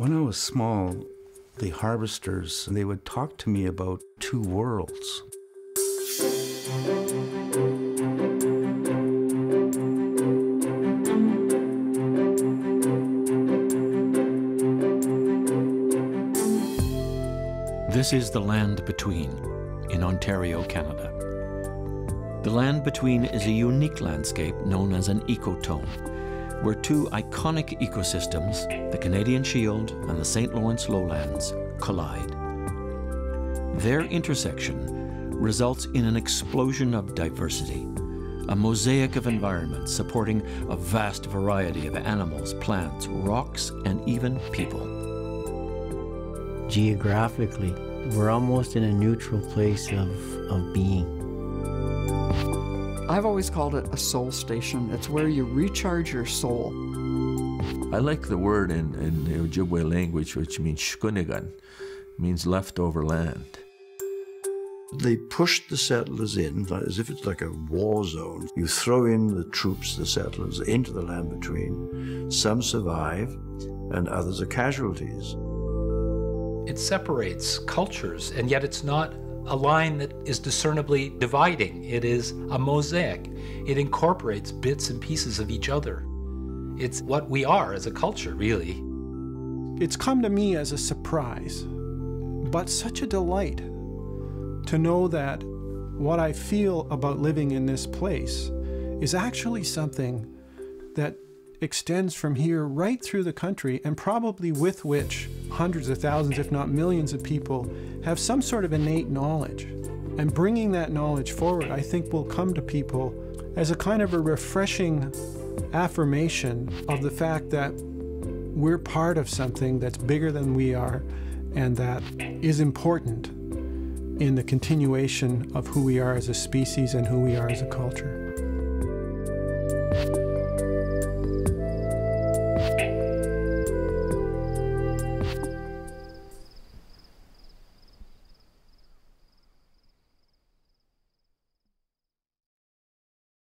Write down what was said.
When I was small, the harvesters, they would talk to me about two worlds. This is the Land Between in Ontario, Canada. The Land Between is a unique landscape known as an ecotone, where two iconic ecosystems, the Canadian Shield and the St. Lawrence Lowlands, collide. Their intersection results in an explosion of diversity, a mosaic of environments supporting a vast variety of animals, plants, rocks, and even people. Geographically, we're almost in a neutral place of, of being. I've always called it a soul station. It's where you recharge your soul. I like the word in, in the Ojibwe language, which means shkunigan, means leftover land. They pushed the settlers in as if it's like a war zone. You throw in the troops, the settlers, into the land between. Some survive, and others are casualties. It separates cultures, and yet it's not a line that is discernibly dividing. It is a mosaic. It incorporates bits and pieces of each other. It's what we are as a culture, really. It's come to me as a surprise, but such a delight to know that what I feel about living in this place is actually something that extends from here right through the country and probably with which hundreds of thousands, if not millions of people have some sort of innate knowledge. And bringing that knowledge forward, I think will come to people as a kind of a refreshing affirmation of the fact that we're part of something that's bigger than we are and that is important in the continuation of who we are as a species and who we are as a culture.